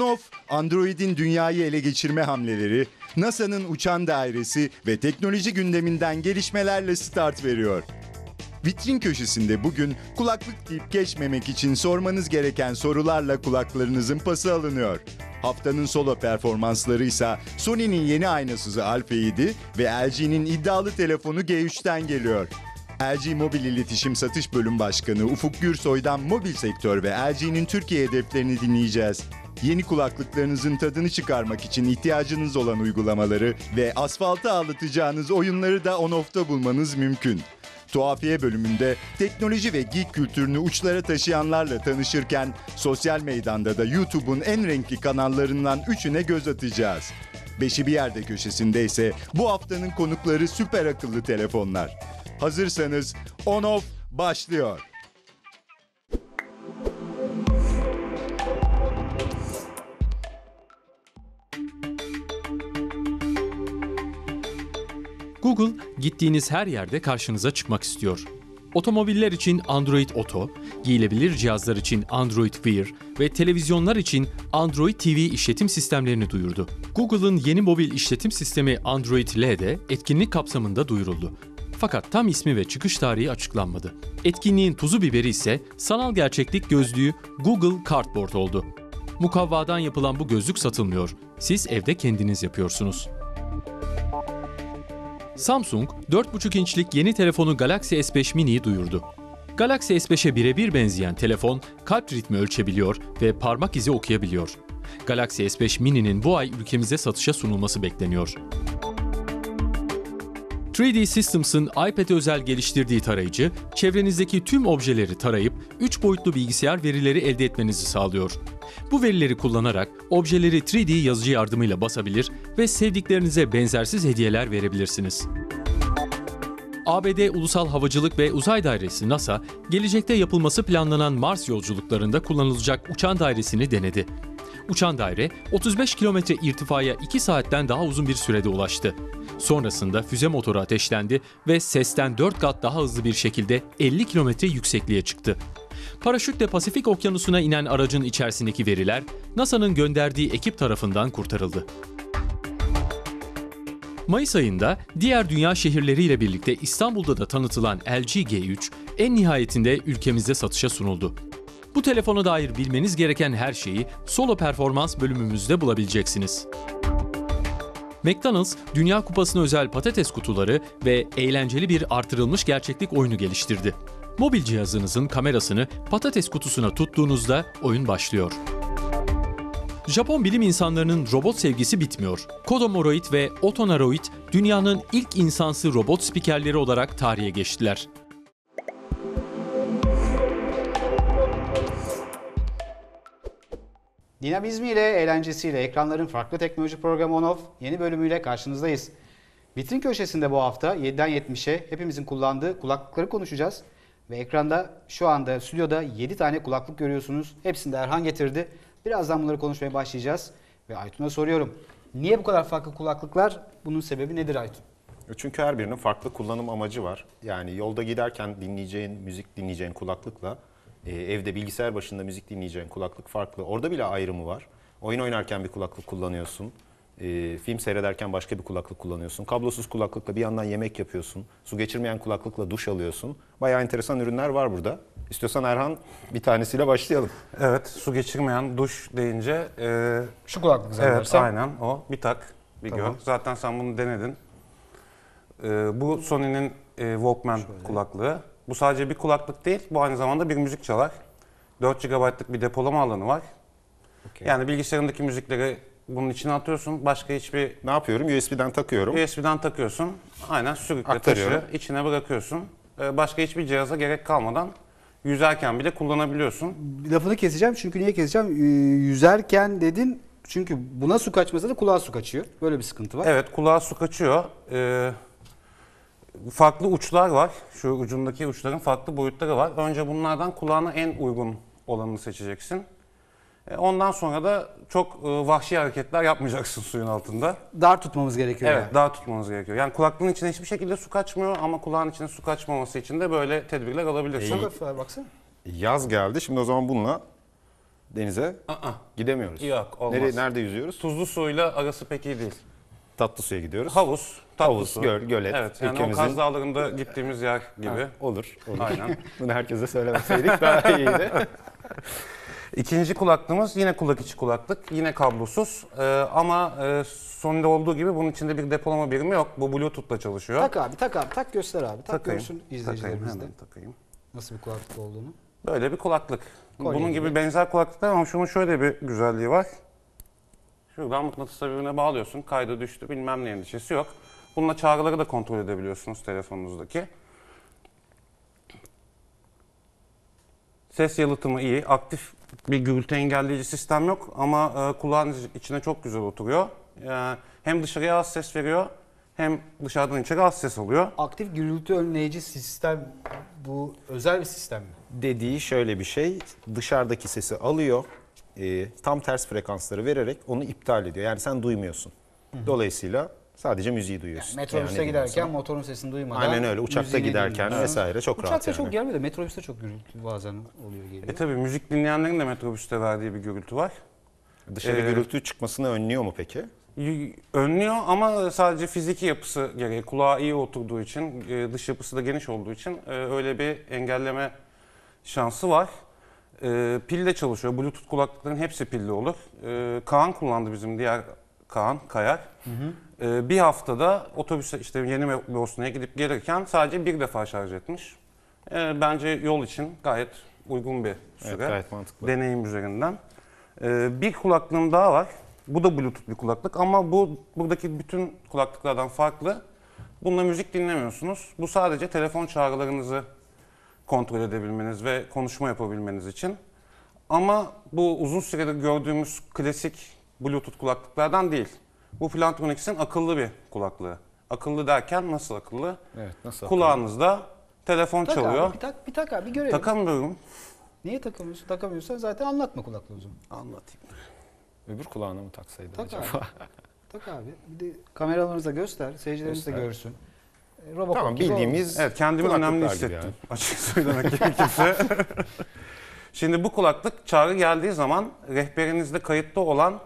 On-Off, Android'in dünyayı ele geçirme hamleleri, NASA'nın uçan dairesi ve teknoloji gündeminden gelişmelerle start veriyor. Vitrin köşesinde bugün kulaklık deyip geçmemek için sormanız gereken sorularla kulaklarınızın pası alınıyor. Haftanın solo performansları ise Sony'nin yeni aynasızı Alpha 7 ve LG'nin iddialı telefonu G3'ten geliyor. LG Mobil İletişim Satış Bölüm Başkanı Ufuk Gürsoy'dan mobil sektör ve LG'nin Türkiye hedeflerini dinleyeceğiz. Yeni kulaklıklarınızın tadını çıkarmak için ihtiyacınız olan uygulamaları ve asfalta ağlatacağınız oyunları da on-off'ta bulmanız mümkün. Tuhafiye bölümünde teknoloji ve geek kültürünü uçlara taşıyanlarla tanışırken sosyal meydanda da YouTube'un en renkli kanallarından üçüne göz atacağız. Beşi bir yerde köşesinde ise bu haftanın konukları süper akıllı telefonlar. Hazırsanız on off başlıyor. Google gittiğiniz her yerde karşınıza çıkmak istiyor. Otomobiller için Android Auto, giyilebilir cihazlar için Android Wear ve televizyonlar için Android TV işletim sistemlerini duyurdu. Google'ın yeni mobil işletim sistemi Android L de etkinlik kapsamında duyuruldu. Fakat tam ismi ve çıkış tarihi açıklanmadı. Etkinliğin tuzu biberi ise sanal gerçeklik gözlüğü Google Cardboard oldu. Mukavvadan yapılan bu gözlük satılmıyor. Siz evde kendiniz yapıyorsunuz. Samsung 4,5 inçlik yeni telefonu Galaxy S5 Mini'yi duyurdu. Galaxy S5'e birebir benzeyen telefon kalp ritmi ölçebiliyor ve parmak izi okuyabiliyor. Galaxy S5 Mini'nin bu ay ülkemize satışa sunulması bekleniyor. 3D Systems'ın iPad'e özel geliştirdiği tarayıcı, çevrenizdeki tüm objeleri tarayıp 3 boyutlu bilgisayar verileri elde etmenizi sağlıyor. Bu verileri kullanarak objeleri 3D yazıcı yardımıyla basabilir ve sevdiklerinize benzersiz hediyeler verebilirsiniz. ABD Ulusal Havacılık ve Uzay Dairesi NASA, gelecekte yapılması planlanan Mars yolculuklarında kullanılacak uçan dairesini denedi. Uçan daire 35 kilometre irtifaya 2 saatten daha uzun bir sürede ulaştı. Sonrasında füze motoru ateşlendi ve sesten 4 kat daha hızlı bir şekilde 50 kilometre yüksekliğe çıktı. Paraşütle Pasifik Okyanusu'na inen aracın içerisindeki veriler NASA'nın gönderdiği ekip tarafından kurtarıldı. Mayıs ayında diğer dünya şehirleriyle birlikte İstanbul'da da tanıtılan LG G3 en nihayetinde ülkemizde satışa sunuldu. Bu telefona dair bilmeniz gereken her şeyi solo performans bölümümüzde bulabileceksiniz. McDonald's, Dünya Kupası'na özel patates kutuları ve eğlenceli bir artırılmış gerçeklik oyunu geliştirdi. Mobil cihazınızın kamerasını patates kutusuna tuttuğunuzda oyun başlıyor. Japon bilim insanlarının robot sevgisi bitmiyor. Kodomoroid ve Otonaroid dünyanın ilk insansı robot spikerleri olarak tarihe geçtiler. Dinamizmiyle, eğlencesiyle ekranların farklı teknoloji programı On Off yeni bölümüyle karşınızdayız. Vitrin köşesinde bu hafta 7'den 70'e hepimizin kullandığı kulaklıkları konuşacağız. Ve ekranda şu anda stüdyoda 7 tane kulaklık görüyorsunuz. Hepsini de Erhan getirdi. Birazdan bunları konuşmaya başlayacağız. Ve Aytun'a soruyorum. Niye bu kadar farklı kulaklıklar? Bunun sebebi nedir Aytun? Çünkü her birinin farklı kullanım amacı var. Yani yolda giderken dinleyeceğin, müzik dinleyeceğin kulaklıkla e, evde bilgisayar başında müzik dinleyeceğin kulaklık farklı. Orada bile ayrımı var. Oyun oynarken bir kulaklık kullanıyorsun. E, film seyrederken başka bir kulaklık kullanıyorsun. Kablosuz kulaklıkla bir yandan yemek yapıyorsun. Su geçirmeyen kulaklıkla duş alıyorsun. Bayağı enteresan ürünler var burada. İstiyorsan Erhan bir tanesiyle başlayalım. Evet, su geçirmeyen duş deyince e, Şu kulaklık evet zannedersem. aynen o. Bir tak, bir Tamam. gör. Zaten sen bunu denedin. E, bu Sony'nin e, Walkman kulaklığı. Bu sadece bir kulaklık değil, bu aynı zamanda bir müzik çalar. 4 GB'lık bir depolama alanı var. Okey. Yani bilgisayarındaki müzikleri bunun içine atıyorsun. Başka hiçbir Ne yapıyorum? USB'den takıyorum. USB'den takıyorsun. Aynen sürükle taşı içine bırakıyorsun. E, başka hiçbir cihaza gerek kalmadan yüzerken bile kullanabiliyorsun. Lafını keseceğim çünkü niye keseceğim? Ee, yüzerken dedin çünkü buna su kaçmasa da kulağa su kaçıyor. Böyle bir sıkıntı var. Evet kulağa su kaçıyor. Ee, farklı uçlar var. Şu ucundaki uçların farklı boyutları var. Önce bunlardan kulağına en uygun olanını seçeceksin. Ee, ondan sonra da çok e, vahşi hareketler yapmayacaksın suyun altında. Dar tutmamız gerekiyor. Evet yani. daha tutmanız gerekiyor. Yani kulaklığın içine hiçbir şekilde su kaçmıyor ama kulağın içine su kaçmaması için de böyle tedbirler alabilirsin. Baksana. Yaz geldi. Şimdi o zaman bununla Denize Aa, gidemiyoruz. Yok, olmaz. Nereye, nerede yüzüyoruz? tuzlu suyla arası pek iyi değil. Tatlı suya gidiyoruz. Havuz, tatlı Havuz, su. göl, gölet, Evet, yani ülkemizin- o Kaz Dağları'nda gittiğimiz yer gibi. Olur, olur. Aynen. Bunu herkese söylemeseydik daha iyiydi. İkinci kulaklığımız yine kulak içi kulaklık. Yine kablosuz Ee, ama e, Sony'de olduğu gibi bunun içinde bir depolama birimi yok. Bu Bluetooth'la çalışıyor. Tak abi tak abi tak göster abi. Tak Takayım, görsün takayım, izleyicilerimiz de hemen takayım. nasıl bir kulaklık olduğunu. Böyle bir kulaklık. Kolye Bunun gibi. gibi benzer kulaklıklar ama şunun şöyle bir güzelliği var. Şuradan mıknatıs birbirine bağlıyorsun. Kaydı düştü bilmem ne endişesi yok. Bununla çağrıları da kontrol edebiliyorsunuz telefonunuzdaki. Ses yalıtımı iyi. Aktif bir gürültü engelleyici sistem yok ama e, kulağın içine çok güzel oturuyor. E, hem dışarıya az ses veriyor hem dışarıdan içeri az ses alıyor. Aktif gürültü önleyici sistem bu özel bir sistem mi? Dediği şöyle bir şey, dışarıdaki sesi alıyor, e, tam ters frekansları vererek onu iptal ediyor. Yani sen duymuyorsun. Dolayısıyla sadece müziği duyuyorsun. Metrobüste Yani giderken dinliyorsun. motorun sesini duymadan Aynen öyle, uçakta müziğini giderken dinliyorsun. vesaire çok Uçakta rahat yani. çok gelmiyor da metrobüste çok gürültü bazen oluyor geliyor. E tabi müzik dinleyenlerin de metrobüste verdiği bir gürültü var. Dışarı Ee, gürültü çıkmasını önlüyor mu peki? Y- Önlüyor ama sadece fiziki yapısı gereği kulağa iyi oturduğu için, e, dış yapısı da geniş olduğu için e, öyle bir engelleme şansı var. E, Pille çalışıyor. Bluetooth kulaklıkların hepsi pilli olur. E, Kaan kullandı bizim diğer Kaan Kayar. E, Bir haftada otobüse işte yeni Bosna'ya gidip gelirken sadece bir defa şarj etmiş. E, Bence yol için gayet uygun bir süre. Evet, gayet mantıklı. Deneyim üzerinden. Ee, bir kulaklığım daha var. Bu da Bluetooth bir kulaklık ama bu buradaki bütün kulaklıklardan farklı. Bununla müzik dinlemiyorsunuz. Bu sadece telefon çağrılarınızı kontrol edebilmeniz ve konuşma yapabilmeniz için. Ama bu uzun süredir gördüğümüz klasik Bluetooth kulaklıklardan değil. Bu Plantronics'in akıllı bir kulaklığı. Akıllı derken nasıl akıllı? Evet, nasıl? Kulağınızda telefon Tak çalıyor. abi bir tak bir tak abi bir görelim. Takamıyorum. Niye takamıyorsun? Takamıyorsan zaten anlatma kulaklığı o zaman. Anlatayım. Öbür kulağına mı taksaydı Tak acaba? abi. tak abi. Bir de kameralarınıza göster. Seyircilerimiz de görsün. Robocop Tamam bildiğimiz Evet kendimi önemli hissettim. yani. Açık söylemek gerekirse. Şimdi bu kulaklık çağrı geldiği zaman rehberinizde kayıtlı olan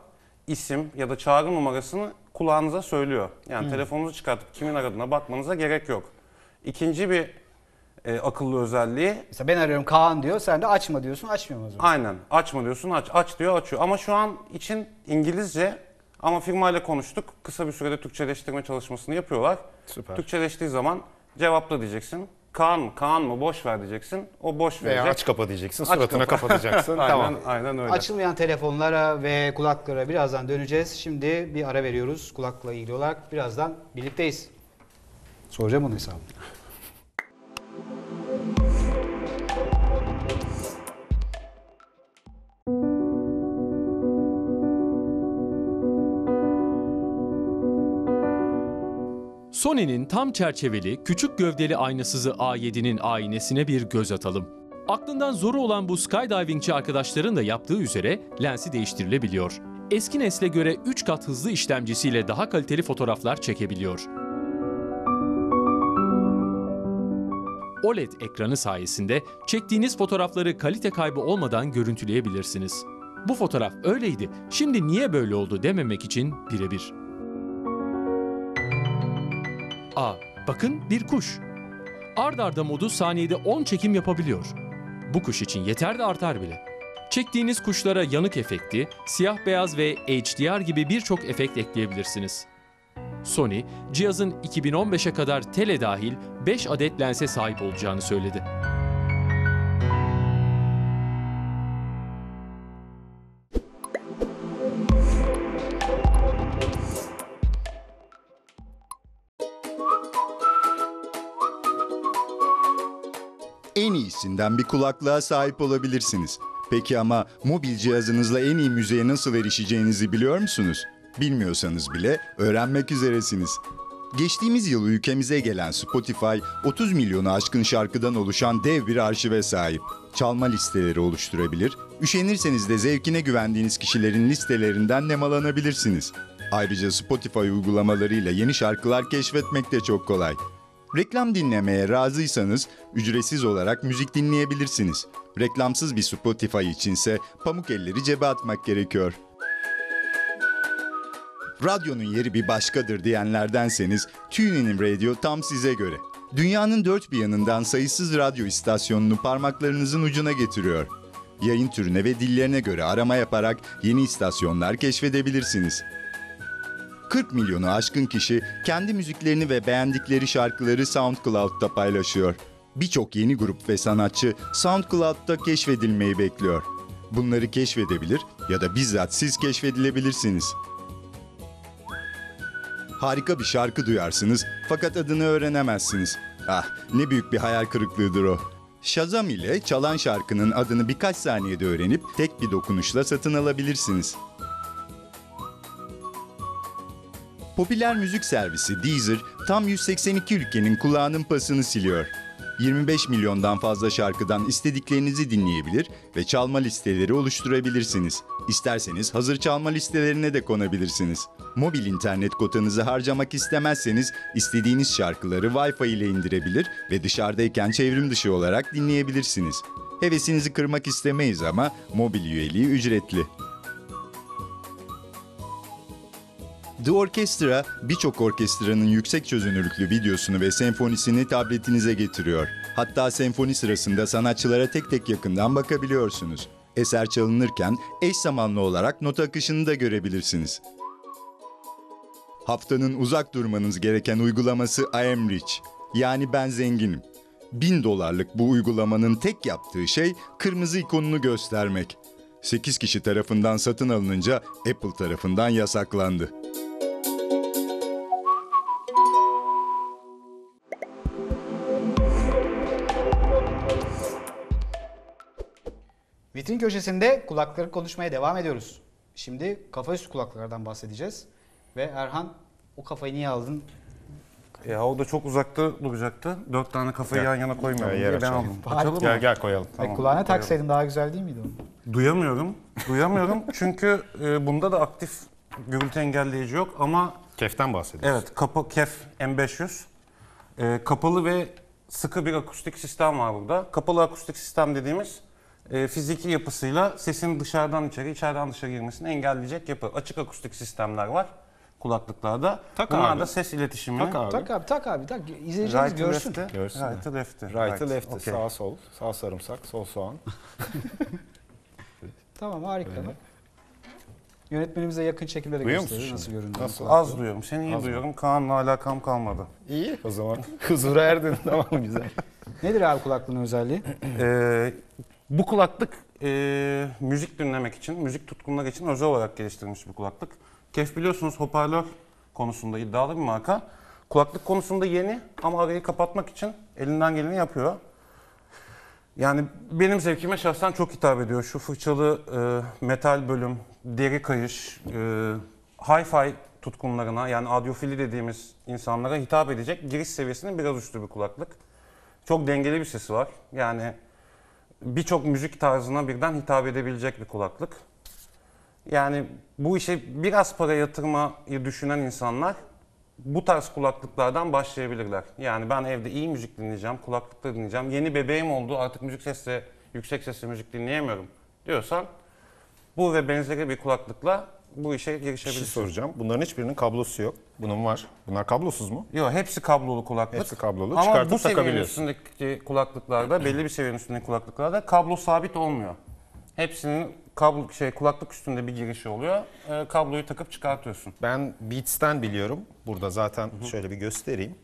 isim ya da çağrı numarasını kulağınıza söylüyor. Yani telefonunuzu çıkartıp kimin aradığına bakmanıza gerek yok. İkinci bir e, akıllı özelliği Mesela ben arıyorum Kaan diyor. Sen de açma diyorsun. Açmıyorum o zaman. aynen açma diyorsun aç aç diyor açıyor. Ama şu an için İngilizce ama firmayla konuştuk. Kısa bir sürede Türkçeleştirme çalışmasını yapıyorlar. Süper. Türkçeleştiği zaman cevapla diyeceksin. Kaan mı? Kaan mı? Boş ver diyeceksin. O boş Veya verecek. aç kapa diyeceksin, Aç suratına kapa. kapatacaksın. Aynen, tamam. aynen öyle. Açılmayan telefonlara ve kulaklıklara birazdan döneceğiz. Şimdi bir ara veriyoruz kulaklıkla ilgili olarak. Birazdan birlikteyiz. Soracağım onu hesabını. Sony'nin tam çerçeveli, küçük gövdeli aynasızı A7'nin aynesine bir göz atalım. Aklından zoru olan bu skydivingçi arkadaşların da yaptığı üzere lensi değiştirilebiliyor. Eski nesle göre 3 kat hızlı işlemcisiyle daha kaliteli fotoğraflar çekebiliyor. OLED ekranı sayesinde çektiğiniz fotoğrafları kalite kaybı olmadan görüntüleyebilirsiniz. Bu fotoğraf öyleydi, şimdi niye böyle oldu dememek için birebir. A. Bakın bir kuş. Ard arda modu saniyede 10 çekim yapabiliyor. Bu kuş için yeter de artar bile. Çektiğiniz kuşlara yanık efekti, siyah beyaz ve HDR gibi birçok efekt ekleyebilirsiniz. Sony, cihazın 2015'e kadar tele dahil 5 adet lense sahip olacağını söyledi. En iyisinden bir kulaklığa sahip olabilirsiniz. Peki ama mobil cihazınızla en iyi müziğe nasıl erişeceğinizi biliyor musunuz? Bilmiyorsanız bile öğrenmek üzeresiniz. Geçtiğimiz yıl ülkemize gelen Spotify 30 milyonu aşkın şarkıdan oluşan dev bir arşive sahip. Çalma listeleri oluşturabilir, üşenirseniz de zevkine güvendiğiniz kişilerin listelerinden nemalanabilirsiniz. Ayrıca Spotify uygulamalarıyla yeni şarkılar keşfetmek de çok kolay. Reklam dinlemeye razıysanız ücretsiz olarak müzik dinleyebilirsiniz. Reklamsız bir Spotify içinse pamuk elleri cebe atmak gerekiyor. Radyonun yeri bir başkadır diyenlerdenseniz TuneIn Radio tam size göre. Dünyanın dört bir yanından sayısız radyo istasyonunu parmaklarınızın ucuna getiriyor. Yayın türüne ve dillerine göre arama yaparak yeni istasyonlar keşfedebilirsiniz. 40 milyonu aşkın kişi kendi müziklerini ve beğendikleri şarkıları SoundCloud'da paylaşıyor. Birçok yeni grup ve sanatçı SoundCloud'da keşfedilmeyi bekliyor. Bunları keşfedebilir ya da bizzat siz keşfedilebilirsiniz. Harika bir şarkı duyarsınız fakat adını öğrenemezsiniz. Ah ne büyük bir hayal kırıklığıdır o. Shazam ile çalan şarkının adını birkaç saniyede öğrenip tek bir dokunuşla satın alabilirsiniz. Popüler müzik servisi Deezer tam 182 ülkenin kulağının pasını siliyor. 25 milyondan fazla şarkıdan istediklerinizi dinleyebilir ve çalma listeleri oluşturabilirsiniz. İsterseniz hazır çalma listelerine de konabilirsiniz. Mobil internet kotanızı harcamak istemezseniz istediğiniz şarkıları Wi-Fi ile indirebilir ve dışarıdayken çevrim dışı olarak dinleyebilirsiniz. Hevesinizi kırmak istemeyiz ama mobil üyeliği ücretli. The Orchestra birçok orkestranın yüksek çözünürlüklü videosunu ve senfonisini tabletinize getiriyor. Hatta senfoni sırasında sanatçılara tek tek yakından bakabiliyorsunuz. Eser çalınırken eş zamanlı olarak not akışını da görebilirsiniz. Haftanın uzak durmanız gereken uygulaması I Am Rich. Yani ben zenginim. 1000 dolarlık bu uygulamanın tek yaptığı şey kırmızı ikonunu göstermek. 8 kişi tarafından satın alınınca Apple tarafından yasaklandı. Vitrin köşesinde kulaklıkları konuşmaya devam ediyoruz. Şimdi kafa üstü kulaklıklardan bahsedeceğiz. Ve Erhan o kafayı niye aldın? Ya o da çok uzakta duracaktı. Dört tane kafayı Gel. yan yana koymayalım diye ben aldım. Açalım Gel mı? gel koyalım. Ay, kulağına taksaydın daha güzel değil miydi o? Duyamıyorum. Duyamıyorum çünkü e, bunda da aktif gürültü engelleyici yok ama Keften bahsediyoruz. evet kapı KEF M500 E, kapalı ve sıkı bir akustik sistem var burada. Kapalı akustik sistem dediğimiz e, fiziki yapısıyla sesin dışarıdan içeri, içeriden dışarı girmesini engelleyecek yapı. Açık akustik sistemler var kulaklıklarda. Tak Bunlar abi. da ses iletişimini Tak abi. Tak abi tak abi tak. İzleyicilerimiz Right görsün. left'e, Görsünler. right to left'e. Right to left, okey. sağ sol, sağ sarımsak, sol soğan. Tamam harika. Yönetmenimize yakın çekimde de gösterir nasıl göründüğünü. Nasıl? Az duyuyorum. Seni iyi duyuyorum. Kaan'la alakam kalmadı. İyi o zaman. Huzura erdin tamam güzel. Nedir abi kulaklığın özelliği? Ee, bu kulaklık e, müzik dinlemek için, müzik tutkunlar için özel olarak geliştirilmiş bir kulaklık. Kef biliyorsunuz hoparlör konusunda iddialı bir marka. Kulaklık konusunda yeni ama arayı kapatmak için elinden geleni yapıyor. Yani benim zevkime şahsen çok hitap ediyor. Şu fırçalı e, metal bölüm, deri kayış, e, hi-fi tutkunlarına yani audiofili dediğimiz insanlara hitap edecek giriş seviyesinin biraz üstü bir kulaklık. Çok dengeli bir sesi var. Yani birçok müzik tarzına birden hitap edebilecek bir kulaklık. Yani bu işe biraz para yatırmayı düşünen insanlar bu tarz kulaklıklardan başlayabilirler. Yani ben evde iyi müzik dinleyeceğim, kulaklıkla dinleyeceğim. Yeni bebeğim oldu artık müzik sesle, yüksek sesle müzik dinleyemiyorum diyorsan bu ve benzeri bir kulaklıkla bu işe Bir şey girişebilirsin. soracağım. Bunların hiçbirinin kablosu yok. Bunun var. Bunlar kablosuz mu? Yok hepsi kablolu kulaklık. Hepsi kablolu. Ama Çıkartıp bu seviyenin takabiliyorsun. üstündeki kulaklıklarda, belli bir seviyenin üstündeki kulaklıklarda kablo sabit olmuyor. Hepsinin kablo şey kulaklık üstünde bir girişi oluyor. Ee, kabloyu takıp çıkartıyorsun. Ben Beats'ten biliyorum. Burada zaten şöyle bir göstereyim.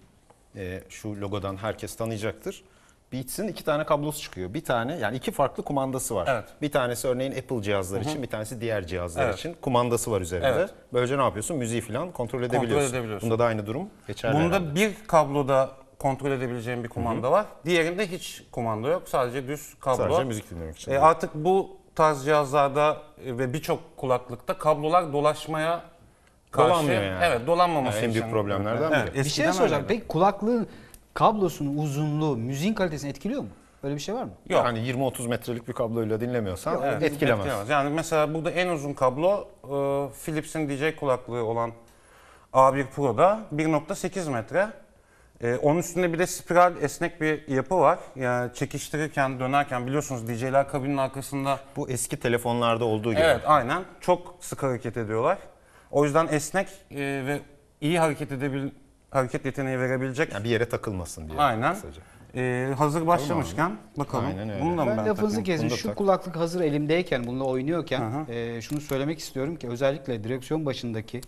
Ee, şu logodan herkes tanıyacaktır. Beats'in iki tane kablosu çıkıyor. Bir tane yani iki farklı kumandası var. Evet. Bir tanesi örneğin Apple cihazlar için, bir tanesi diğer cihazlar Evet. için. Kumandası var üzerinde. Evet. Böylece ne yapıyorsun? Müziği falan kontrol edebiliyorsun. edebiliyorsun. Bunda da aynı durum geçerli. Bunda herhalde. bir kabloda kontrol edebileceğin bir kumanda var. Diğerinde hiç kumanda yok. Sadece düz kablo. sadece müzik dinlemek için. E, artık bu tarz cihazlarda e, ve birçok kulaklıkta kablolar dolaşmaya karşı Dolanmıyor yani. evet dolanmaması Yani en büyük için. problemlerden Evet, biri. Bir şey soracağım. Peki kulaklığın kablosunun uzunluğu müziğin kalitesini etkiliyor mu? Öyle bir şey var mı? Yok. Yani 20-30 metrelik bir kabloyla dinlemiyorsan Evet, etkilemez. Yani mesela burada en uzun kablo e, Philips'in DJ kulaklığı olan A1 Pro'da 1.8 metre. Ee, onun üstünde bir de spiral esnek bir yapı var. Yani çekiştirirken, dönerken biliyorsunuz DJ'ler kabinin arkasında Bu eski telefonlarda olduğu gibi. Evet aynen. Çok sık hareket ediyorlar. O yüzden esnek e, ve iyi hareket edebil hareket yeteneği verebilecek. Yani bir yere takılmasın diye. aynen. kısaca. E, hazır başlamışken bakalım. Aynen öyle. Bunu da mı Ben, ben, lafınızı da Şu tak. kulaklık hazır elimdeyken, bununla oynuyorken e, şunu söylemek istiyorum ki özellikle direksiyon başındaki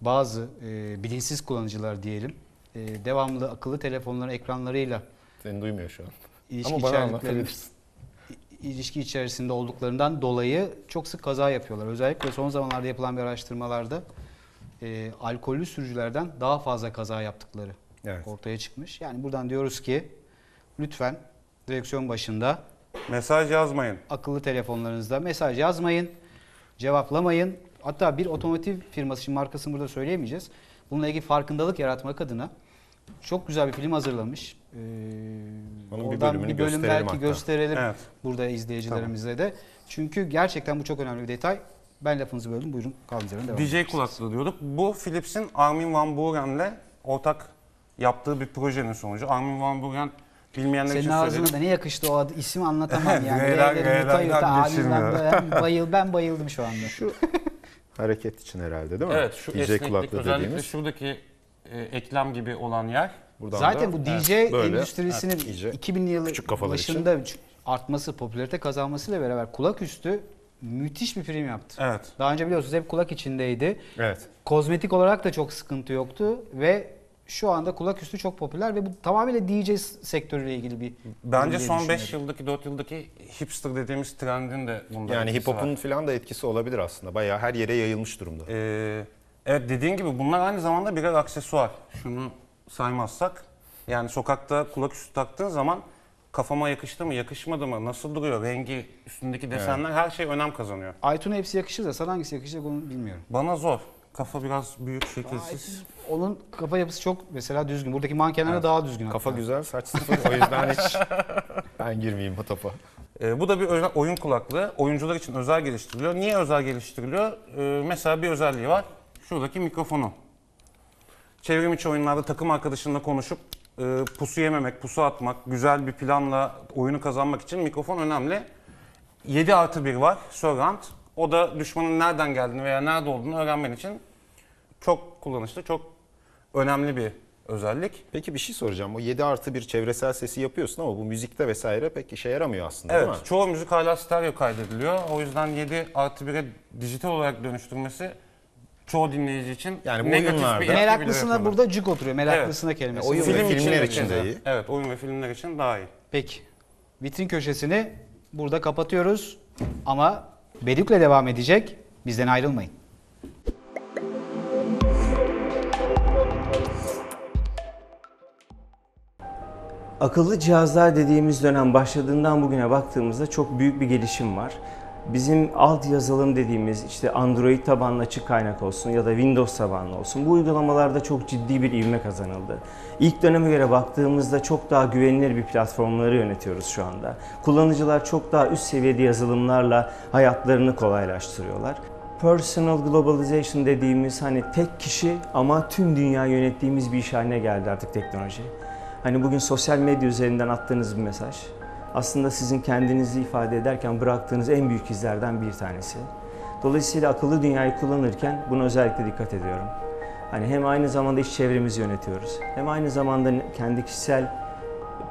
bazı e, bilinçsiz kullanıcılar diyelim e, devamlı akıllı telefonların ekranlarıyla Seni duymuyor şu an. ilişki Ama bana anlatabilirsin. ilişki içerisinde olduklarından dolayı çok sık kaza yapıyorlar. Özellikle son zamanlarda yapılan bir araştırmalarda e, alkollü sürücülerden daha fazla kaza yaptıkları Evet. ortaya çıkmış. Yani buradan diyoruz ki lütfen direksiyon başında Mesaj yazmayın. akıllı telefonlarınızda mesaj yazmayın, cevaplamayın. Hatta bir otomotiv firması, şimdi markasını burada söyleyemeyeceğiz. Bununla ilgili farkındalık yaratmak adına çok güzel bir film hazırlamış. Ee, Onun bir oradan bölümünü bir bölüm belki hatta. gösterelim Evet. burada izleyicilerimize de. Çünkü gerçekten bu çok önemli bir detay. Ben lafınızı böldüm. Buyurun kaldığınız yerden devam DJ kulaklığı diyorduk. Bu Philips'in Armin Van Buuren'le ortak yaptığı bir projenin sonucu. Armin Van Buuren bilmeyenler Senin için ağzına da ne yakıştı o adı, ismi anlatamam Evet, yani. A'dan geçilmiyor. ben, bayıl, ben bayıldım şu anda. Şu hareket için herhalde değil mi? Evet şu DJ esneklik kulaklığı özellikle dediğimiz. şuradaki e, eklem gibi olan yer. Buradan Zaten da- bu DJ böyle. endüstrisinin Evet, iyice 2000'li yıl küçük kafalar başında artması, popülarite kazanmasıyla beraber kulak üstü müthiş bir prim yaptı. Evet. Daha önce biliyorsunuz hep kulak içindeydi. Evet. Kozmetik olarak da çok sıkıntı yoktu ve şu anda kulak üstü çok popüler ve bu tamamıyla DJ sektörüyle ilgili bir Bence son 5 düşünüyorum. yıldaki 4 yıldaki hipster dediğimiz trendin de bunda Yani hip hop'un falan da etkisi olabilir aslında. Bayağı her yere yayılmış durumda. Ee, evet dediğin gibi bunlar aynı zamanda birer aksesuar. Şunu saymazsak yani sokakta kulak üstü taktığın zaman kafama yakıştı mı yakışmadı mı nasıl duruyor rengi üstündeki desenler her şey önem kazanıyor. Aytun'a hepsi yakışır da sana hangisi yakışacak onu bilmiyorum. Bana zor. Kafa biraz büyük şekilsiz. Onun kafa yapısı çok mesela düzgün. Buradaki mankenlere daha düzgün Kafa hatta. güzel, saç sıfır. O yüzden hiç ben girmeyeyim o topa. Ee, bu da bir özel- oyun kulaklığı. Oyuncular için özel geliştiriliyor. Niye özel geliştiriliyor? Ee, mesela bir özelliği var. Şuradaki mikrofonu. Çevrim içi oyunlarda takım arkadaşınla konuşup e, pusu yememek, pusu atmak, güzel bir planla oyunu kazanmak için mikrofon önemli. 7 artı 1 var surround. O da düşmanın nereden geldiğini veya nerede olduğunu öğrenmen için çok kullanışlı, çok önemli bir özellik. Peki bir şey soracağım. O 7 artı bir çevresel sesi yapıyorsun ama bu müzikte vesaire pek işe yaramıyor aslında değil mi? Evet, çoğu müzik hala stereo kaydediliyor. O yüzden 7 artı 1'e dijital olarak dönüştürmesi çoğu dinleyici için Yani bu negatif oyunlarda- bir etki Meraklısına burada cuk oturuyor. Meraklısına kelimesi. oyun ve Film filmler için de iyi. Evet, oyun ve filmler için daha iyi. Peki. Vitrin köşesini burada kapatıyoruz. Ama Bedük'le devam edecek. Bizden ayrılmayın. Akıllı cihazlar dediğimiz dönem başladığından bugüne baktığımızda çok büyük bir gelişim var. Bizim alt yazılım dediğimiz işte Android tabanlı açık kaynak olsun ya da Windows tabanlı olsun bu uygulamalarda çok ciddi bir ivme kazanıldı. İlk döneme göre baktığımızda çok daha güvenilir bir platformları yönetiyoruz şu anda. Kullanıcılar çok daha üst seviyede yazılımlarla hayatlarını kolaylaştırıyorlar. Personal globalization dediğimiz hani tek kişi ama tüm dünya yönettiğimiz bir iş haline geldi artık teknoloji. Hani bugün sosyal medya üzerinden attığınız bir mesaj aslında sizin kendinizi ifade ederken bıraktığınız en büyük izlerden bir tanesi. Dolayısıyla akıllı dünyayı kullanırken buna özellikle dikkat ediyorum. Hani hem aynı zamanda iş çevremizi yönetiyoruz. Hem aynı zamanda kendi kişisel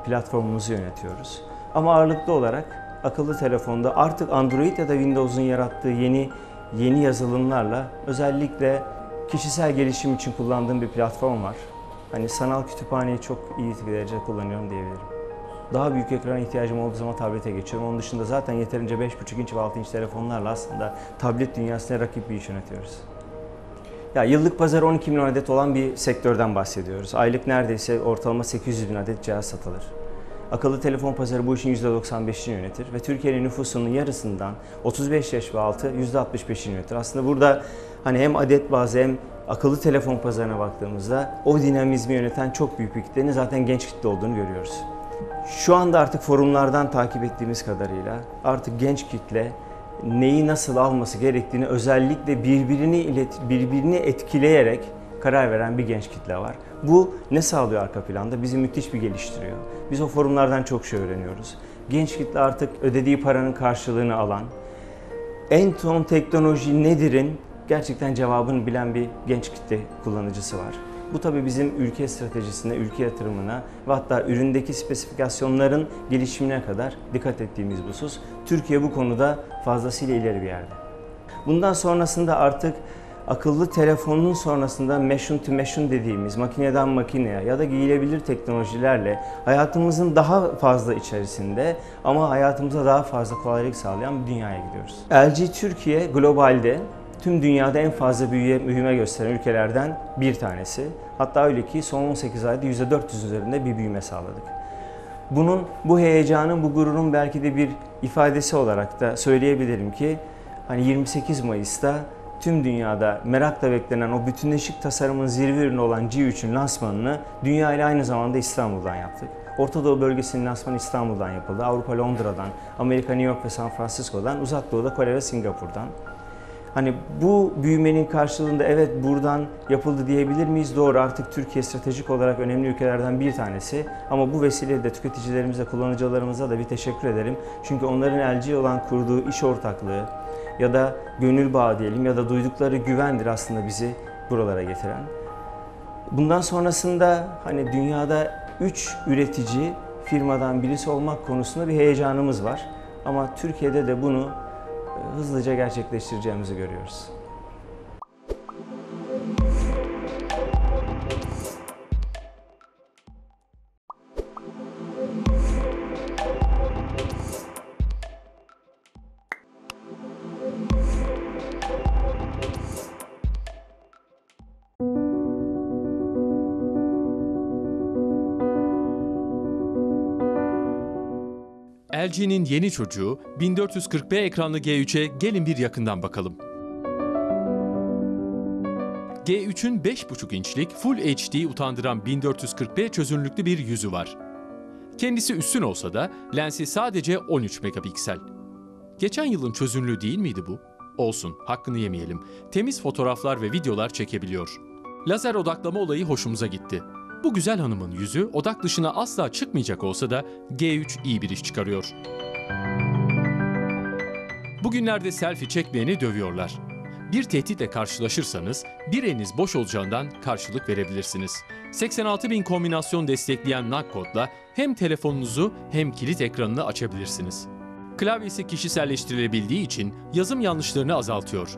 platformumuzu yönetiyoruz. Ama ağırlıklı olarak akıllı telefonda artık Android ya da Windows'un yarattığı yeni yeni yazılımlarla özellikle kişisel gelişim için kullandığım bir platform var. Hani sanal kütüphaneyi çok iyi bir derece kullanıyorum diyebilirim. Daha büyük ekrana ihtiyacım olduğu zaman tablete geçiyorum. Onun dışında zaten yeterince 5.5 inç ve 6 inç telefonlarla aslında tablet dünyasına rakip bir iş yönetiyoruz. Ya yıllık pazar 12 milyon adet olan bir sektörden bahsediyoruz. Aylık neredeyse ortalama 800 bin adet cihaz satılır. Akıllı telefon pazarı bu işin %95'ini yönetir ve Türkiye'nin nüfusunun yarısından 35 yaş ve altı %65'ini yönetir. Aslında burada hani hem adet bazı hem akıllı telefon pazarına baktığımızda o dinamizmi yöneten çok büyük bir kitlenin zaten genç kitle olduğunu görüyoruz. Şu anda artık forumlardan takip ettiğimiz kadarıyla artık genç kitle neyi nasıl alması gerektiğini özellikle birbirini ilet birbirini etkileyerek karar veren bir genç kitle var. Bu ne sağlıyor arka planda? Bizi müthiş bir geliştiriyor. Biz o forumlardan çok şey öğreniyoruz. Genç kitle artık ödediği paranın karşılığını alan, en son teknoloji nedir'in gerçekten cevabını bilen bir genç kitle kullanıcısı var. Bu tabii bizim ülke stratejisine, ülke yatırımına ve hatta üründeki spesifikasyonların gelişimine kadar dikkat ettiğimiz bir husus. Türkiye bu konuda fazlasıyla ileri bir yerde. Bundan sonrasında artık akıllı telefonun sonrasında machine to machine dediğimiz makineden makineye ya da giyilebilir teknolojilerle hayatımızın daha fazla içerisinde ama hayatımıza daha fazla kolaylık sağlayan bir dünyaya gidiyoruz. LG Türkiye globalde tüm dünyada en fazla büyüye, büyüme gösteren ülkelerden bir tanesi. Hatta öyle ki son 18 ayda %400 üzerinde bir büyüme sağladık. Bunun, bu heyecanın, bu gururun belki de bir ifadesi olarak da söyleyebilirim ki hani 28 Mayıs'ta tüm dünyada merakla beklenen o bütünleşik tasarımın zirve ürünü olan G3'ün lansmanını dünya ile aynı zamanda İstanbul'dan yaptık. Orta Doğu bölgesinin lansmanı İstanbul'dan yapıldı. Avrupa Londra'dan, Amerika New York ve San Francisco'dan, Uzak Doğu'da Kore ve Singapur'dan. Hani bu büyümenin karşılığında evet buradan yapıldı diyebilir miyiz? Doğru artık Türkiye stratejik olarak önemli ülkelerden bir tanesi. Ama bu vesileyle de tüketicilerimize, kullanıcılarımıza da bir teşekkür ederim. Çünkü onların LG olan kurduğu iş ortaklığı ya da gönül bağı diyelim ya da duydukları güvendir aslında bizi buralara getiren. Bundan sonrasında hani dünyada 3 üretici firmadan birisi olmak konusunda bir heyecanımız var. Ama Türkiye'de de bunu hızlıca gerçekleştireceğimizi görüyoruz. LG'nin yeni çocuğu 1440p ekranlı G3'e gelin bir yakından bakalım. G3'ün 5.5 inçlik Full HD utandıran 1440p çözünürlüklü bir yüzü var. Kendisi üstün olsa da lensi sadece 13 megapiksel. Geçen yılın çözünürlüğü değil miydi bu? Olsun, hakkını yemeyelim. Temiz fotoğraflar ve videolar çekebiliyor. Lazer odaklama olayı hoşumuza gitti. Bu güzel hanımın yüzü odak dışına asla çıkmayacak olsa da G3 iyi bir iş çıkarıyor. Bugünlerde selfie çekmeyeni dövüyorlar. Bir tehditle karşılaşırsanız bir eliniz boş olacağından karşılık verebilirsiniz. 86 bin kombinasyon destekleyen NAC kodla hem telefonunuzu hem kilit ekranını açabilirsiniz. Klavyesi kişiselleştirilebildiği için yazım yanlışlarını azaltıyor.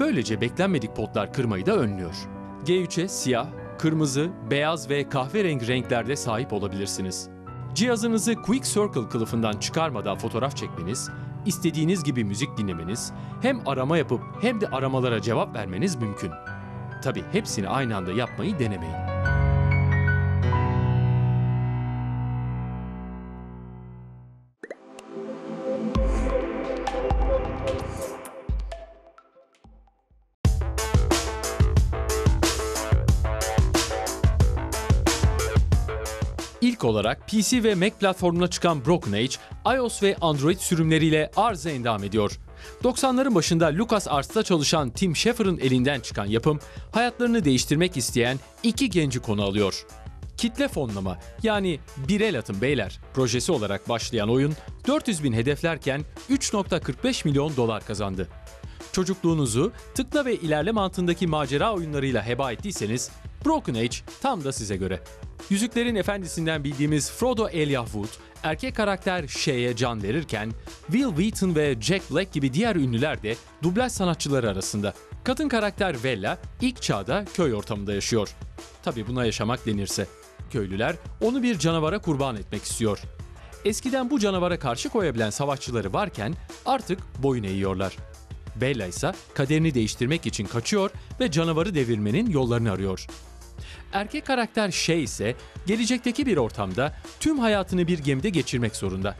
Böylece beklenmedik potlar kırmayı da önlüyor. G3'e siyah, kırmızı, beyaz ve kahverengi renklerde sahip olabilirsiniz. Cihazınızı Quick Circle kılıfından çıkarmadan fotoğraf çekmeniz, istediğiniz gibi müzik dinlemeniz, hem arama yapıp hem de aramalara cevap vermeniz mümkün. Tabi hepsini aynı anda yapmayı denemeyin. İlk olarak PC ve Mac platformuna çıkan Broken Age, iOS ve Android sürümleriyle arıza endam ediyor. 90'ların başında LucasArts'ta çalışan Tim Schafer'ın elinden çıkan yapım, hayatlarını değiştirmek isteyen iki genci konu alıyor. Kitle fonlama yani bir el atın beyler projesi olarak başlayan oyun 400 bin hedeflerken 3.45 milyon dolar kazandı. Çocukluğunuzu tıkla ve ilerle mantığındaki macera oyunlarıyla heba ettiyseniz Broken Age tam da size göre. Yüzüklerin Efendisi'nden bildiğimiz Frodo Elijah erkek karakter Shay'e can verirken, Will Wheaton ve Jack Black gibi diğer ünlüler de dublaj sanatçıları arasında. Kadın karakter Vella ilk çağda köy ortamında yaşıyor. Tabi buna yaşamak denirse. Köylüler onu bir canavara kurban etmek istiyor. Eskiden bu canavara karşı koyabilen savaşçıları varken artık boyun eğiyorlar. Bella ise kaderini değiştirmek için kaçıyor ve canavarı devirmenin yollarını arıyor. Erkek karakter Shay ise gelecekteki bir ortamda tüm hayatını bir gemide geçirmek zorunda.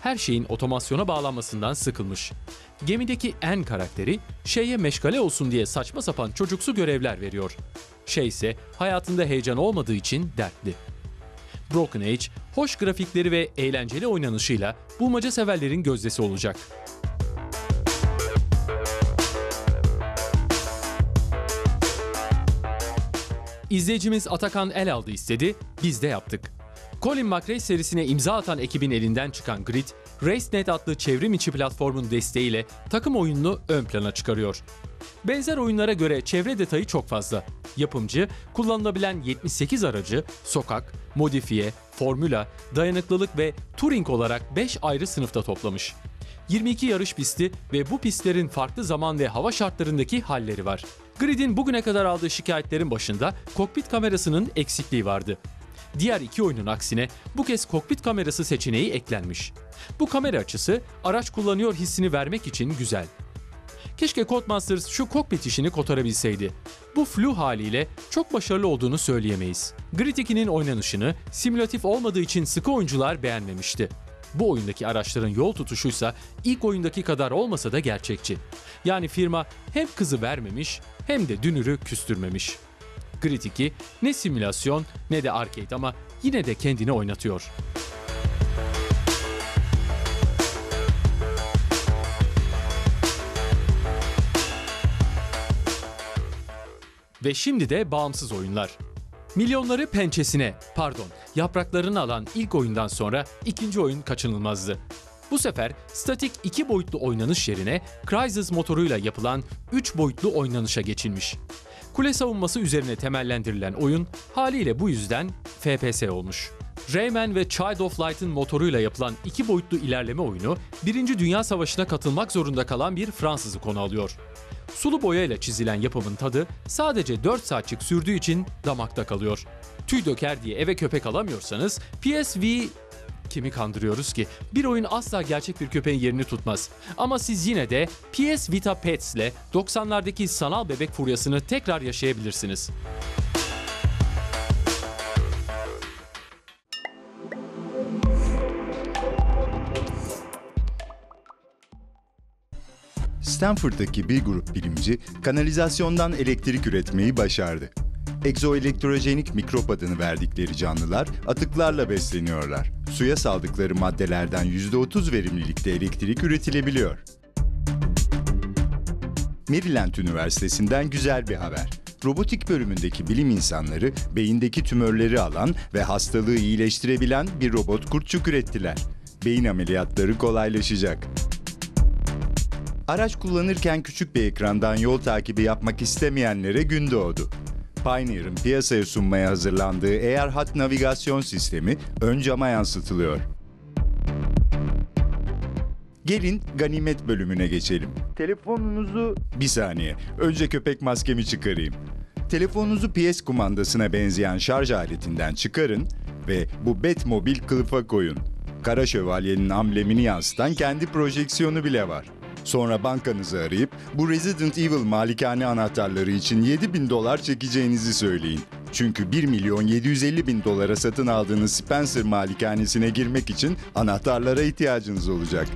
Her şeyin otomasyona bağlanmasından sıkılmış. Gemideki En karakteri Shay'e meşgale olsun diye saçma sapan çocuksu görevler veriyor. Shay ise hayatında heyecan olmadığı için dertli. Broken Age, hoş grafikleri ve eğlenceli oynanışıyla bulmaca severlerin gözdesi olacak. İzleyicimiz Atakan el aldı istedi, biz de yaptık. Colin McRae serisine imza atan ekibin elinden çıkan Grid, RaceNet adlı çevrim içi platformun desteğiyle takım oyununu ön plana çıkarıyor. Benzer oyunlara göre çevre detayı çok fazla. Yapımcı, kullanılabilen 78 aracı sokak, modifiye, formüla, dayanıklılık ve touring olarak 5 ayrı sınıfta toplamış. 22 yarış pisti ve bu pistlerin farklı zaman ve hava şartlarındaki halleri var. Grid'in bugüne kadar aldığı şikayetlerin başında kokpit kamerasının eksikliği vardı. Diğer iki oyunun aksine bu kez kokpit kamerası seçeneği eklenmiş. Bu kamera açısı araç kullanıyor hissini vermek için güzel. Keşke Codemasters şu kokpit işini kotarabilseydi. Bu flu haliyle çok başarılı olduğunu söyleyemeyiz. Grid 2'nin oynanışını simülatif olmadığı için sıkı oyuncular beğenmemişti. Bu oyundaki araçların yol tutuşuysa ilk oyundaki kadar olmasa da gerçekçi. Yani firma hem kızı vermemiş hem de dünürü küstürmemiş. Grid 2 ne simülasyon ne de arcade ama yine de kendini oynatıyor. Ve şimdi de bağımsız oyunlar. Milyonları pençesine, pardon, yapraklarını alan ilk oyundan sonra ikinci oyun kaçınılmazdı. Bu sefer statik iki boyutlu oynanış yerine Crysis motoruyla yapılan 3 boyutlu oynanışa geçilmiş. Kule savunması üzerine temellendirilen oyun haliyle bu yüzden FPS olmuş. Rayman ve Child of Light'ın motoruyla yapılan iki boyutlu ilerleme oyunu, Birinci Dünya Savaşı'na katılmak zorunda kalan bir Fransızı konu alıyor. Sulu boyayla çizilen yapımın tadı sadece 4 saatçik sürdüğü için damakta kalıyor. Tüy döker diye eve köpek alamıyorsanız PSV kimi kandırıyoruz ki? Bir oyun asla gerçek bir köpeğin yerini tutmaz. Ama siz yine de PS Vita Pets ile 90'lardaki sanal bebek furyasını tekrar yaşayabilirsiniz. Stanford'daki bir grup bilimci kanalizasyondan elektrik üretmeyi başardı. Egzoelektrojenik mikrop adını verdikleri canlılar atıklarla besleniyorlar. Suya saldıkları maddelerden %30 verimlilikte elektrik üretilebiliyor. Maryland Üniversitesi'nden güzel bir haber. Robotik bölümündeki bilim insanları beyindeki tümörleri alan ve hastalığı iyileştirebilen bir robot kurtçuk ürettiler. Beyin ameliyatları kolaylaşacak. Araç kullanırken küçük bir ekrandan yol takibi yapmak istemeyenlere gün doğdu. Pioneer'ın piyasaya sunmaya hazırlandığı AirHut navigasyon sistemi ön cama yansıtılıyor. Gelin ganimet bölümüne geçelim. Telefonunuzu... Bir saniye. Önce köpek maskemi çıkarayım. Telefonunuzu PS kumandasına benzeyen şarj aletinden çıkarın ve bu Batmobil kılıfa koyun. Kara Şövalye'nin amblemini yansıtan kendi projeksiyonu bile var. Sonra bankanızı arayıp bu Resident Evil malikane anahtarları için 7 bin dolar çekeceğinizi söyleyin. Çünkü 1 milyon 750 bin dolara satın aldığınız Spencer malikanesine girmek için anahtarlara ihtiyacınız olacak.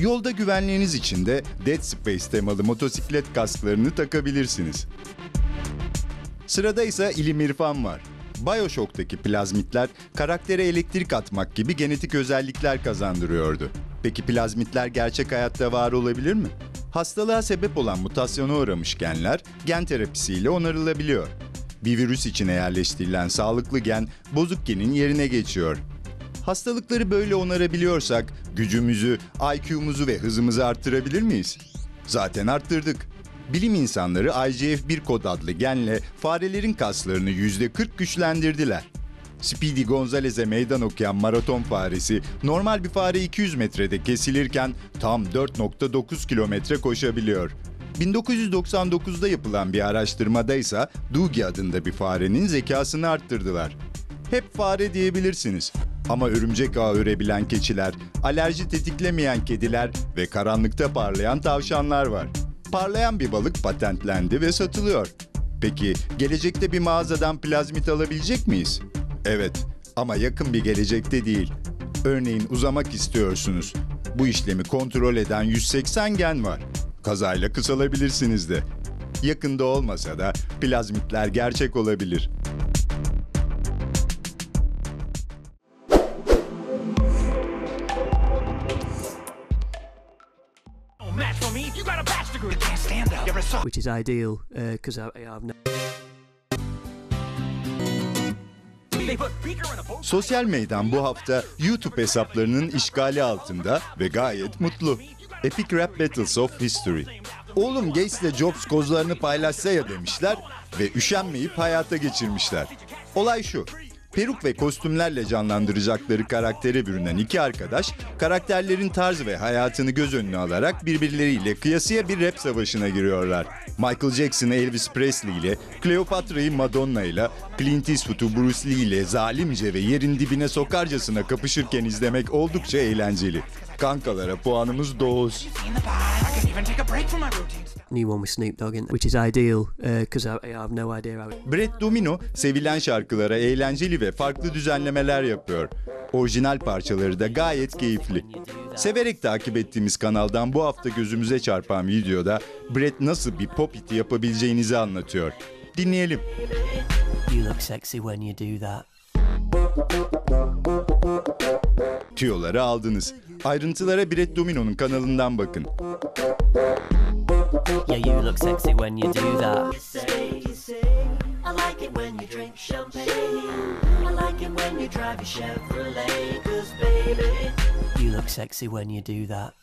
Yolda güvenliğiniz için de Dead Space temalı motosiklet kasklarını takabilirsiniz. Sırada ise ilim irfan var. Bioshock'taki plazmitler karaktere elektrik atmak gibi genetik özellikler kazandırıyordu. Peki plazmitler gerçek hayatta var olabilir mi? Hastalığa sebep olan mutasyona uğramış genler gen terapisiyle onarılabiliyor. Bir virüs içine yerleştirilen sağlıklı gen bozuk genin yerine geçiyor. Hastalıkları böyle onarabiliyorsak gücümüzü, IQ'muzu ve hızımızı arttırabilir miyiz? Zaten arttırdık. Bilim insanları IGF-1 kod adlı genle farelerin kaslarını %40 güçlendirdiler. Speedy Gonzalez'e meydan okuyan maraton faresi normal bir fare 200 metrede kesilirken tam 4.9 kilometre koşabiliyor. 1999'da yapılan bir araştırmada ise Doogie adında bir farenin zekasını arttırdılar. Hep fare diyebilirsiniz. Ama örümcek ağı örebilen keçiler, alerji tetiklemeyen kediler ve karanlıkta parlayan tavşanlar var. Parlayan bir balık patentlendi ve satılıyor. Peki gelecekte bir mağazadan plazmit alabilecek miyiz? Evet ama yakın bir gelecekte değil. Örneğin uzamak istiyorsunuz. Bu işlemi kontrol eden 180 gen var. Kazayla kısalabilirsiniz de. Yakında olmasa da plazmitler gerçek olabilir. which is ideal because uh, I, I have no... Sosyal Meydan bu hafta YouTube hesaplarının işgali altında ve gayet mutlu. Epic Rap Battles of History. Oğlum Gates ile Jobs kozlarını paylaşsa ya demişler ve üşenmeyip hayata geçirmişler. Olay şu, Peruk ve kostümlerle canlandıracakları karaktere bürünen iki arkadaş, karakterlerin tarz ve hayatını göz önüne alarak birbirleriyle kıyasıya bir rap savaşına giriyorlar. Michael Jackson'ı Elvis Presley ile, Cleopatra'yı Madonna ile, Clint Eastwood'u Bruce Lee ile zalimce ve yerin dibine sokarcasına kapışırken izlemek oldukça eğlenceli. Kankalara puanımız 9. new one with Snoop Dogg in, which is ideal because I, I have no idea how. Brett Domino sevilen şarkılara eğlenceli ve farklı düzenlemeler yapıyor. Orijinal parçaları da gayet keyifli. Severek takip ettiğimiz kanaldan bu hafta gözümüze çarpan videoda Brett nasıl bir pop hiti yapabileceğinizi anlatıyor. Dinleyelim. You look sexy when you do that. Tüyoları aldınız. Ayrıntılara Brett Domino'nun kanalından bakın. Yeah, you look sexy when you do that. I like it when you drink champagne. I like it when you drive your Chevrolet. Cause baby, You look sexy when you do that.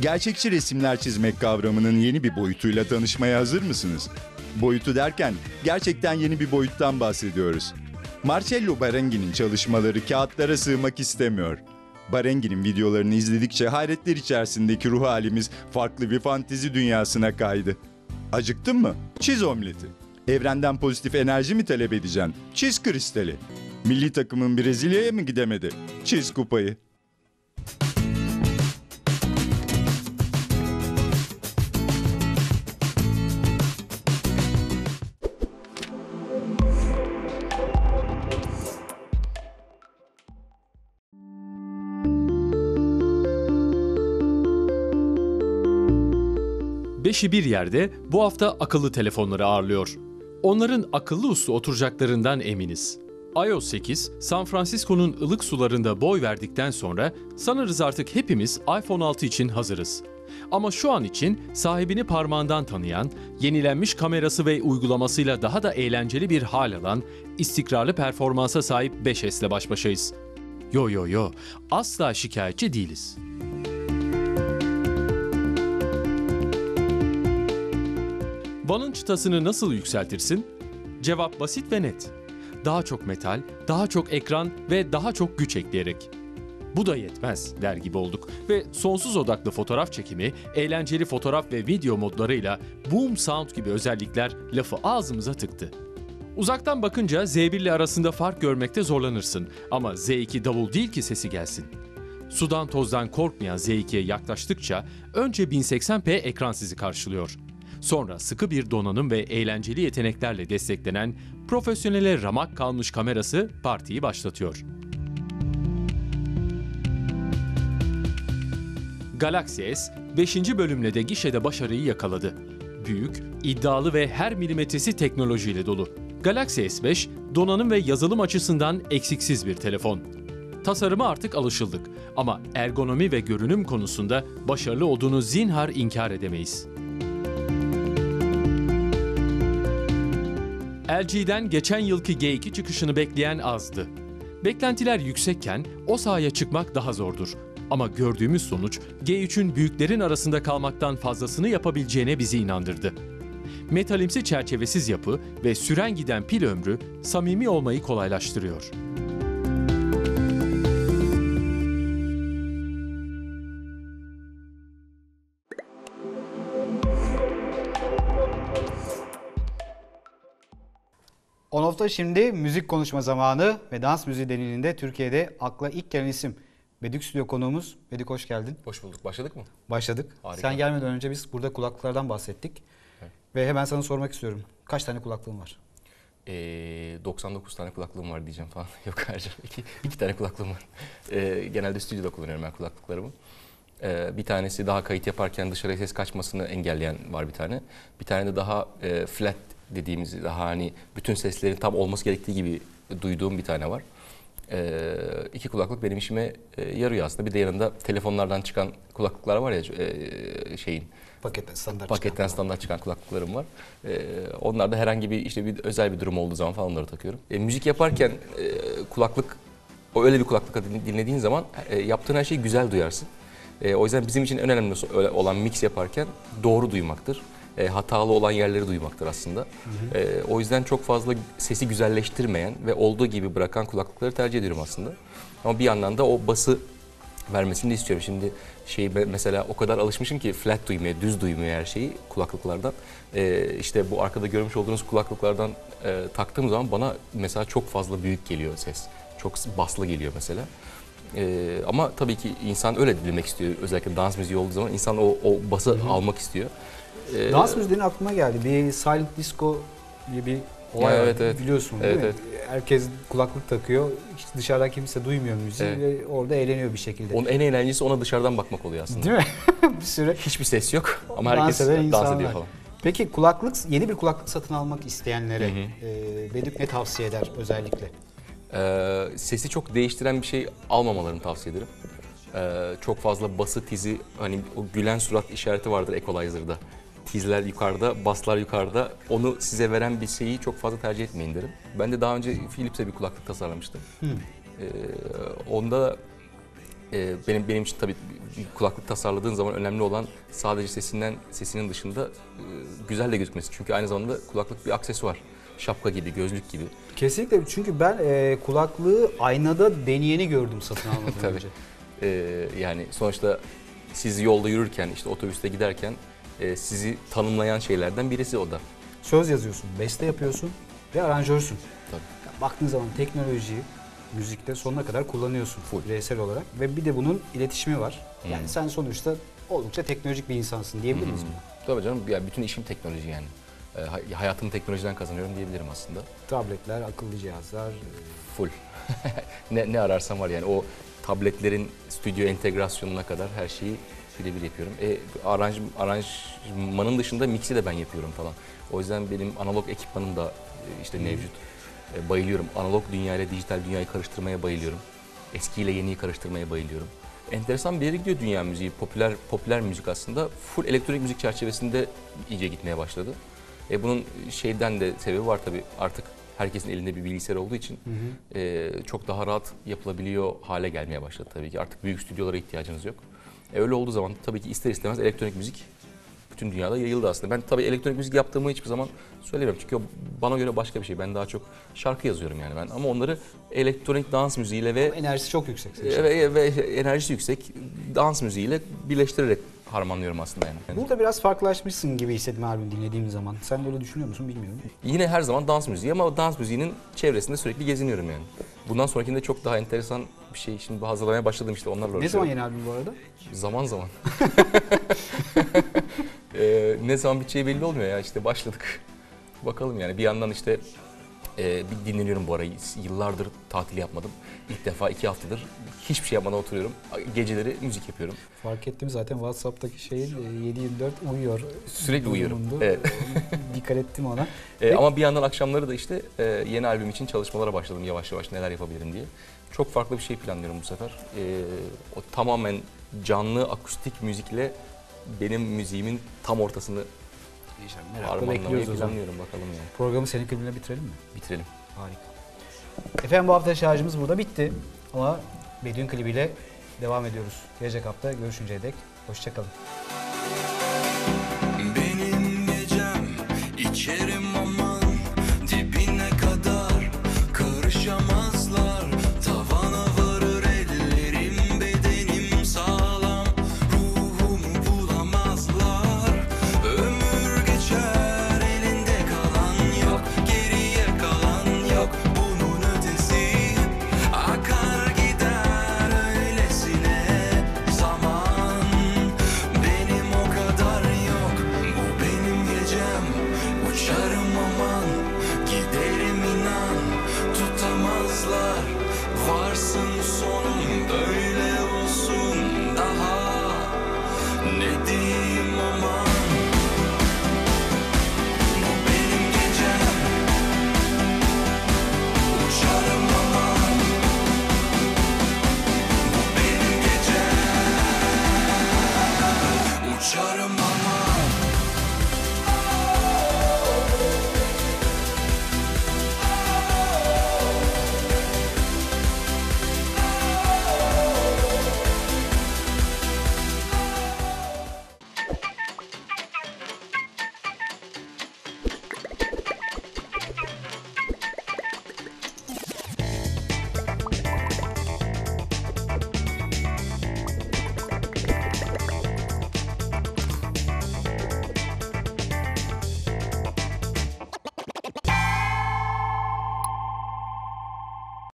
Gerçekçi resimler çizmek kavramının yeni bir boyutuyla tanışmaya hazır mısınız? Boyutu derken gerçekten yeni bir boyuttan bahsediyoruz. Marcello Barengi'nin çalışmaları kağıtlara sığmak istemiyor. Barengi'nin videolarını izledikçe hayretler içerisindeki ruh halimiz farklı bir fantezi dünyasına kaydı. Acıktın mı? Çiz omleti. Evrenden pozitif enerji mi talep edeceksin? Çiz kristali. Milli takımın Brezilya'ya mı gidemedi? Çiz kupayı. Beşi bir yerde bu hafta akıllı telefonları ağırlıyor. Onların akıllı uslu oturacaklarından eminiz. iOS 8, San Francisco'nun ılık sularında boy verdikten sonra sanırız artık hepimiz iPhone 6 için hazırız. Ama şu an için sahibini parmağından tanıyan, yenilenmiş kamerası ve uygulamasıyla daha da eğlenceli bir hal alan, istikrarlı performansa sahip 5S ile baş başayız. Yo yo yo, asla şikayetçi değiliz. Van'ın çıtasını nasıl yükseltirsin? Cevap basit ve net. Daha çok metal, daha çok ekran ve daha çok güç ekleyerek. Bu da yetmez der gibi olduk ve sonsuz odaklı fotoğraf çekimi, eğlenceli fotoğraf ve video modlarıyla Boom Sound gibi özellikler lafı ağzımıza tıktı. Uzaktan bakınca Z1 ile arasında fark görmekte zorlanırsın ama Z2 davul değil ki sesi gelsin. Sudan tozdan korkmayan Z2'ye yaklaştıkça önce 1080p ekran sizi karşılıyor. Sonra sıkı bir donanım ve eğlenceli yeteneklerle desteklenen profesyonele ramak kalmış kamerası partiyi başlatıyor. Galaxy S 5. bölümle de gişede başarıyı yakaladı. Büyük, iddialı ve her milimetresi teknolojiyle dolu. Galaxy S5 donanım ve yazılım açısından eksiksiz bir telefon. Tasarıma artık alışıldık ama ergonomi ve görünüm konusunda başarılı olduğunu zinhar inkar edemeyiz. LG'den geçen yılki G2 çıkışını bekleyen azdı. Beklentiler yüksekken o sahaya çıkmak daha zordur. Ama gördüğümüz sonuç G3'ün büyüklerin arasında kalmaktan fazlasını yapabileceğine bizi inandırdı. Metalimsi çerçevesiz yapı ve süren giden pil ömrü samimi olmayı kolaylaştırıyor. On Off'ta şimdi müzik konuşma zamanı ve dans müziği denildiğinde Türkiye'de akla ilk gelen isim Bedik Stüdyo konuğumuz. Bedik hoş geldin. Hoş bulduk. Başladık mı? Başladık. Harika. Sen gelmeden önce biz burada kulaklıklardan bahsettik. Ve hemen sana sormak istiyorum. Kaç tane kulaklığın var? Ee, 99 tane kulaklığım var diyeceğim falan. Yok hayır. İki, iki tane kulaklığım var. Ee, genelde stüdyoda kullanıyorum ben kulaklıklarımı. Ee, bir tanesi daha kayıt yaparken dışarıya ses kaçmasını engelleyen var bir tane. Bir tane de daha e, flat dediğimiz daha hani bütün seslerin tam olması gerektiği gibi duyduğum bir tane var. e, iki kulaklık benim işime e, yarıyor aslında. Bir de yanında telefonlardan çıkan kulaklıklar var ya e, şeyin Paketten standart paketten çıkan. standart çıkan kulaklıklarım var. E, onlar da herhangi bir işte bir özel bir durum olduğu zaman falan onları takıyorum. E, müzik yaparken e, kulaklık o öyle bir kulaklıkla din- dinlediğin zaman e, yaptığın her şeyi güzel duyarsın. E, o yüzden bizim için en önemli olan mix yaparken doğru duymaktır. E, hatalı olan yerleri duymaktır aslında. E, o yüzden çok fazla sesi güzelleştirmeyen ve olduğu gibi bırakan kulaklıkları tercih ediyorum aslında. Ama bir yandan da o bası vermesini de istiyorum. Şimdi şey mesela o kadar alışmışım ki flat duymaya, düz duymaya her şeyi kulaklıklardan. E, işte bu arkada görmüş olduğunuz kulaklıklardan e, taktığım zaman bana mesela çok fazla büyük geliyor ses. Çok baslı geliyor mesela. Ee, ama tabii ki insan öyle dinlemek istiyor. Özellikle dans müziği olduğu zaman insan o, o bası almak istiyor. Ee, Dans müziğinin aklıma geldi. Bir silent disco diye bir olay Evet, var. evet. Biliyorsun değil Evet, mi? Herkes kulaklık takıyor. Hiç dışarıdan kimse duymuyor müziği Evet. ve orada eğleniyor bir şekilde. Onun en eğlencesi ona dışarıdan bakmak oluyor aslında. Değil mi? bir süre. Hiçbir ses yok ama Dans herkes dans insanlar. ediyor falan. Peki kulaklık, yeni bir kulaklık satın almak isteyenlere Hı hı. e, Bedük ne tavsiye eder özellikle? Ee, sesi çok değiştiren bir şey almamalarını tavsiye ederim. Ee, çok fazla bası tizi hani o gülen surat işareti vardır equalizer'da. Tizler yukarıda, baslar yukarıda. Onu size veren bir şeyi çok fazla tercih etmeyin derim. Ben de daha önce Philips'e bir kulaklık tasarlamıştım. Hı. Ee, onda e, benim benim için tabii bir kulaklık tasarladığın zaman önemli olan sadece sesinden sesinin dışında e, güzel de gözükmesi. Çünkü aynı zamanda kulaklık bir aksesuar. Şapka gibi, gözlük gibi. Kesinlikle çünkü ben e, kulaklığı aynada deneyeni gördüm satın almadan Tabii. önce. Ee, yani sonuçta siz yolda yürürken, işte otobüste giderken e, sizi tanımlayan şeylerden birisi o da. Söz yazıyorsun, beste yapıyorsun ve aranjörsün. Tabii. Ya Baktığın zaman teknolojiyi müzikte sonuna kadar kullanıyorsun Full. bireysel olarak ve bir de bunun iletişimi var. Yani Hmm. sen sonuçta oldukça teknolojik bir insansın diyebilir miyiz buna? Tabii canım, ya bütün işim teknoloji yani. Hay- hayatımı teknolojiden kazanıyorum diyebilirim aslında. Tabletler, akıllı cihazlar, e, Full. ne, ne ararsam var yani o tabletlerin stüdyo entegrasyonuna kadar her şeyi birebir yapıyorum. E, aranj, aranjmanın dışında mixi de ben yapıyorum falan. O yüzden benim analog ekipmanım da e, işte mevcut. E, bayılıyorum. Analog dünya ile dijital dünyayı karıştırmaya bayılıyorum. Eskiyle yeniyi karıştırmaya bayılıyorum. Enteresan bir yere gidiyor dünya müziği. Popüler popüler müzik aslında full elektronik müzik çerçevesinde iyice gitmeye başladı. E bunun şeyden de sebebi var tabii artık herkesin elinde bir bilgisayar olduğu için e, çok daha rahat yapılabiliyor hale gelmeye başladı tabii ki. Artık büyük stüdyolara ihtiyacınız yok. E, öyle olduğu zaman tabii ki ister istemez elektronik müzik bütün dünyada yayıldı aslında. Ben tabii elektronik müzik yaptığımı hiçbir zaman söylemiyorum. Çünkü o bana göre başka bir şey. Ben daha çok şarkı yazıyorum yani ben. Ama onları elektronik dans müziğiyle ve enerjisi çok yüksek. e, ve, ve enerjisi yüksek dans müziğiyle birleştirerek harmanlıyorum aslında yani. Yani Burada biraz farklılaşmışsın gibi hissettim albüm dinlediğim zaman. Sen de öyle düşünüyor musun bilmiyorum. Yine her zaman dans müziği ama dans müziğinin çevresinde sürekli geziniyorum yani. Bundan sonrakinde çok daha enteresan bir şey şimdi hazırlamaya başladım işte onlarla Ne zaman yeni albüm bu arada? Zaman zaman. Ee, ne zaman biteceği belli olmuyor ya işte başladık. Bakalım yani bir yandan işte e, bir dinleniyorum bu ara. Yıllardır tatil yapmadım. İlk defa iki haftadır hiçbir şey yapmadan oturuyorum. Geceleri müzik yapıyorum. Fark ettim zaten WhatsApp'taki şeyin e, 7-24 uyuyor. Sürekli uyuyorum. Evet. Dikkat ettim ona. Peki. ama bir yandan akşamları da işte e, yeni albüm için çalışmalara başladım yavaş yavaş neler yapabilirim diye. Çok farklı bir şey planlıyorum bu sefer. Ee, o tamamen canlı akustik müzikle benim müziğimin tam ortasını Merakla harmanlamayı bekliyoruz o zaman. planlıyorum bakalım yani. Programı senin klibinle bitirelim mi? Bitirelim. Harika. Efendim bu hafta şarjımız burada bitti. Ama Bedü'nün klibiyle devam ediyoruz. Gelecek hafta görüşünceye dek hoşçakalın. Benim gecem içerim